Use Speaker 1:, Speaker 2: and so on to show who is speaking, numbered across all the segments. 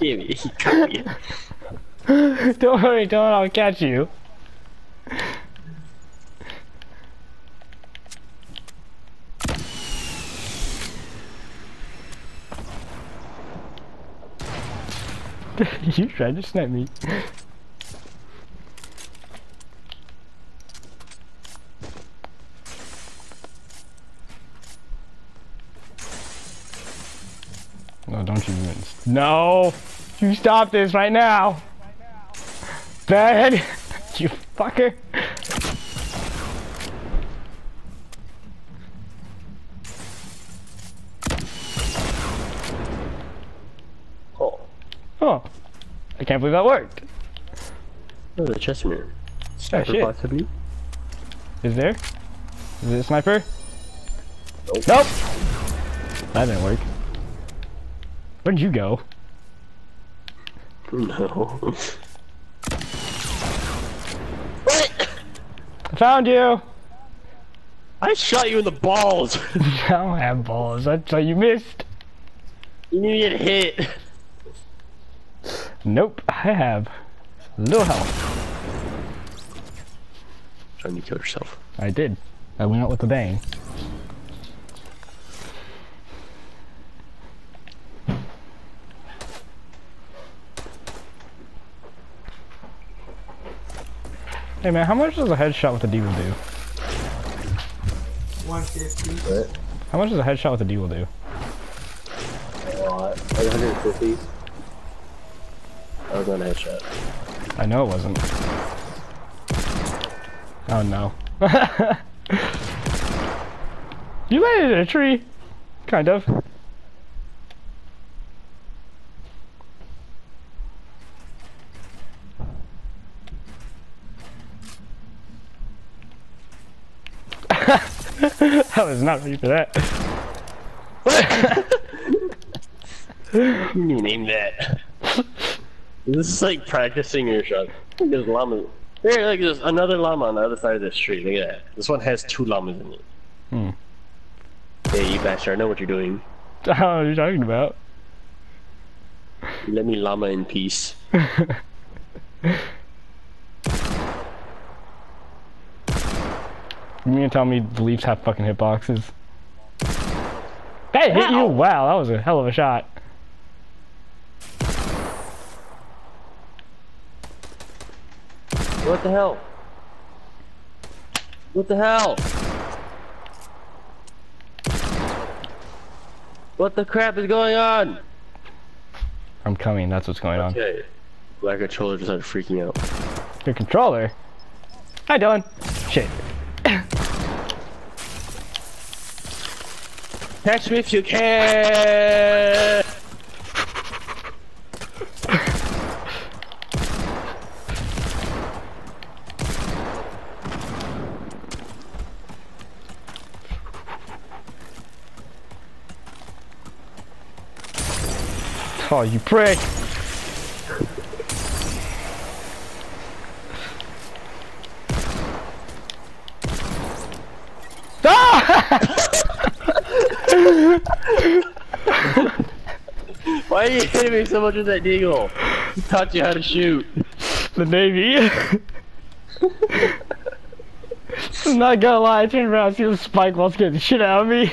Speaker 1: Damn it, he got me.
Speaker 2: don't worry, don't. I'll catch you. you tried to snipe me. No, don't you even. No! You stop this right now! Bad! You fucker!
Speaker 1: Oh,
Speaker 2: Oh. I can't believe that worked.
Speaker 1: oh the chest mirror. Sniper
Speaker 2: shit.
Speaker 1: possibly.
Speaker 2: Is there? Is it a sniper?
Speaker 1: Nope.
Speaker 2: Nope! That didn't work. Where'd you go?
Speaker 1: No.
Speaker 2: I found you!
Speaker 1: I shot you in the balls.
Speaker 2: I don't have balls. That's why you missed.
Speaker 1: you need to get hit.
Speaker 2: Nope, I have. Little health.
Speaker 1: Trying to kill yourself.
Speaker 2: I did. I went out with a bang. Hey man, how much does a headshot with a deagle do?
Speaker 3: 150.
Speaker 1: What?
Speaker 2: How much does a headshot with a deagle do?
Speaker 1: A lot. Like 150. I was on a headshot.
Speaker 2: I know it wasn't. Oh no. you landed in a tree. Kind of. I was not ready for that.
Speaker 1: You name that. this is like practicing your shot. There's llama. There, like there's another llama on the other side of the street. Look at that. This one has two llamas in it.
Speaker 2: Hmm.
Speaker 1: Hey, you bastard! I know what you're doing.
Speaker 2: I don't know what you're talking about.
Speaker 1: Let me llama in peace.
Speaker 2: You mean to tell me the Leafs have fucking hitboxes? That hit you? Wow, that was a hell of a shot.
Speaker 1: What the hell? What the hell? What the crap is going on?
Speaker 2: I'm coming, that's what's going on.
Speaker 1: Okay. My controller just started freaking out.
Speaker 2: Your controller? Hi, Dylan. Shit.
Speaker 1: Catch me if you can!
Speaker 2: Oh, you prick. Ah!
Speaker 1: Why are you hitting me so much with that deagle? He taught you how to shoot.
Speaker 2: the Navy. I'm not gonna lie, I turned around, see the spike while getting the shit out of me.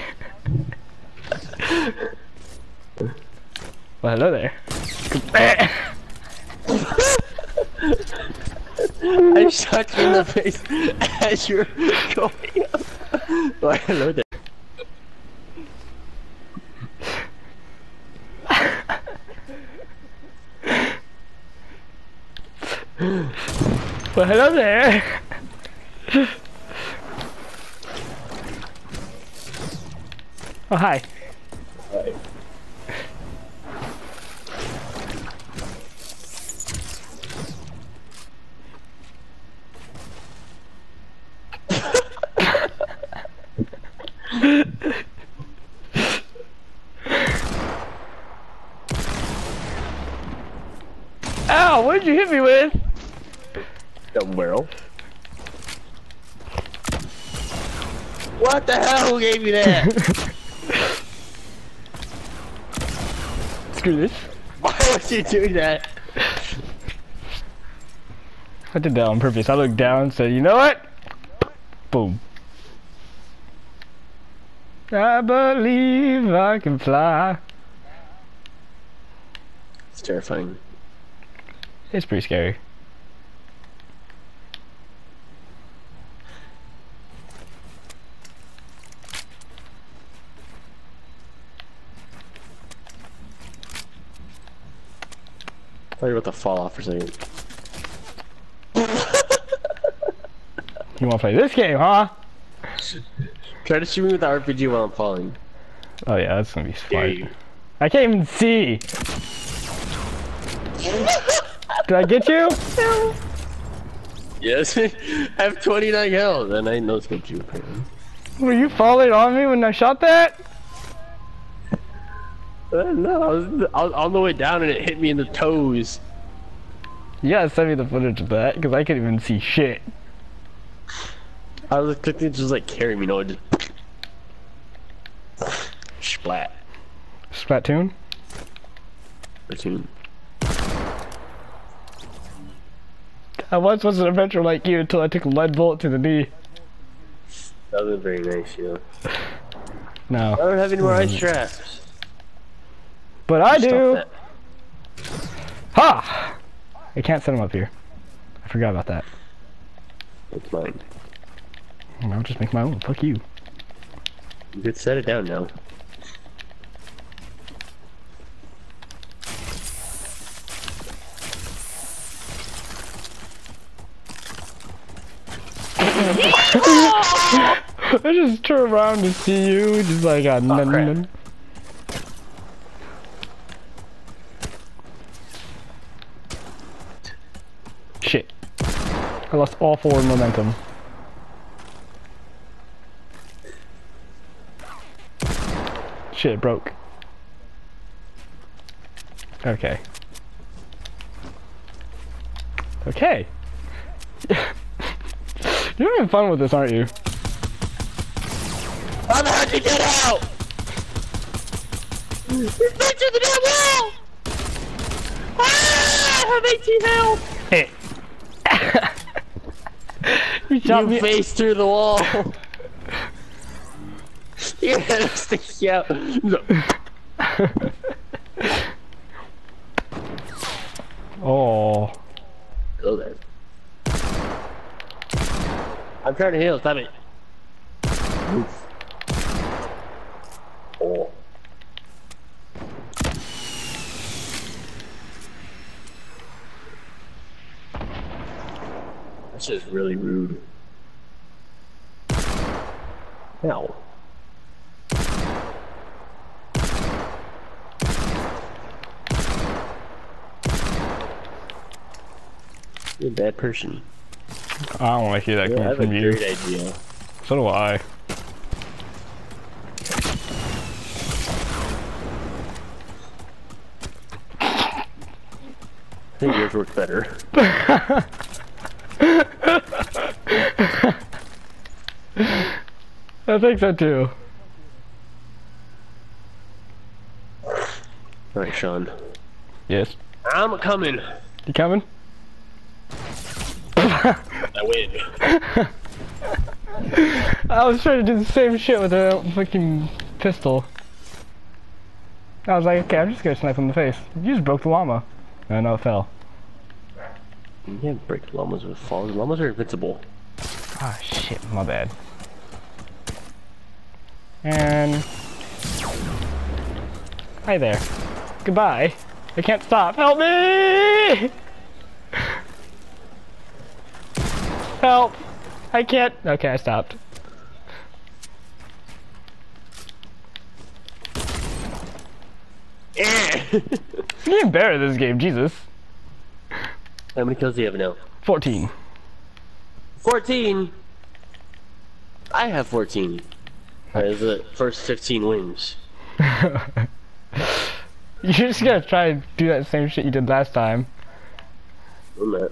Speaker 2: well, hello there.
Speaker 1: I shot you in the face as you're going up. Why, hello there.
Speaker 2: Well, hello there. oh, hi. Ow, what did you hit me with?
Speaker 1: The world. What the hell? Who gave you that?
Speaker 2: Screw this.
Speaker 1: Why would you do that?
Speaker 2: I did that on purpose. I looked down and said, you know what? Boom. I believe I can fly.
Speaker 1: It's terrifying.
Speaker 2: It's pretty scary.
Speaker 1: Thought you were about to fall off for a second.
Speaker 2: You wanna play this game, huh?
Speaker 1: Try to shoot me with the RPG while I'm falling.
Speaker 2: Oh yeah, that's gonna be
Speaker 1: Dare
Speaker 2: smart.
Speaker 1: you.
Speaker 2: I can't even see. Did I get you?
Speaker 1: Yes, I have 29 health, and I no scoped you apparently.
Speaker 2: Were you falling on me when I shot that?
Speaker 1: No, I was, I was on the way down and it hit me in the toes.
Speaker 2: You gotta send me the footage of that, because I couldn't even see shit.
Speaker 1: I was expecting to just like carry me, no, it just splat.
Speaker 2: Splatoon?
Speaker 1: Cartoon.
Speaker 2: I once was an adventurer like you until I took a lead bullet to the knee.
Speaker 1: That was very nice, you know.
Speaker 2: No.
Speaker 1: I don't have any more ice traps.
Speaker 2: But I do! Ha! I can't set them up here. I forgot about that.
Speaker 1: It's mine.
Speaker 2: I'll just make my own. Fuck you.
Speaker 1: You could set it down now.
Speaker 2: I just turn around to see you, just like a nun nun. Shit. I lost all forward momentum. Shit, it broke. Okay. Okay. You're having fun with this, aren't you?
Speaker 1: How the heck did you get out? He's back to the damn wall! Ah! I have 18 health!
Speaker 2: Hey. you shot
Speaker 1: You face through the wall! Is sticking. No.
Speaker 2: oh.
Speaker 1: Go there. I'm trying to heal, stop it. Oof. Oh. That's just really rude. Ow. You're a bad person.
Speaker 2: I don't want to hear that
Speaker 1: Yeah, I
Speaker 2: coming
Speaker 1: have a
Speaker 2: from you.
Speaker 1: great idea.
Speaker 2: So do I.
Speaker 1: I think yours works better.
Speaker 2: I think so too.
Speaker 1: Alright, Sean.
Speaker 2: Yes.
Speaker 1: I'm coming.
Speaker 2: You coming?
Speaker 1: I win.
Speaker 2: I was trying to do the same shit with a fucking pistol. I was like, okay, I'm just gonna snipe him in the face. You just broke the llama. I know it fell.
Speaker 1: You can't break llamas with falls. Llamas are invincible.
Speaker 2: Ah, shit, my bad. And... Hi there. Goodbye. I can't stop. Help me! Help! I can't. Okay, I stopped.
Speaker 1: Eh.
Speaker 2: You're getting better at this game, Jesus.
Speaker 1: How many kills do you have now?
Speaker 2: 14.
Speaker 1: 14! I have 14. Uh, is the first 15 wins.
Speaker 2: You're just gonna try and do that same shit you did last time.
Speaker 1: I'm not.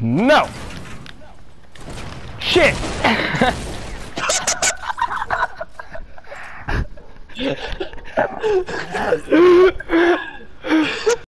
Speaker 2: No! Shit!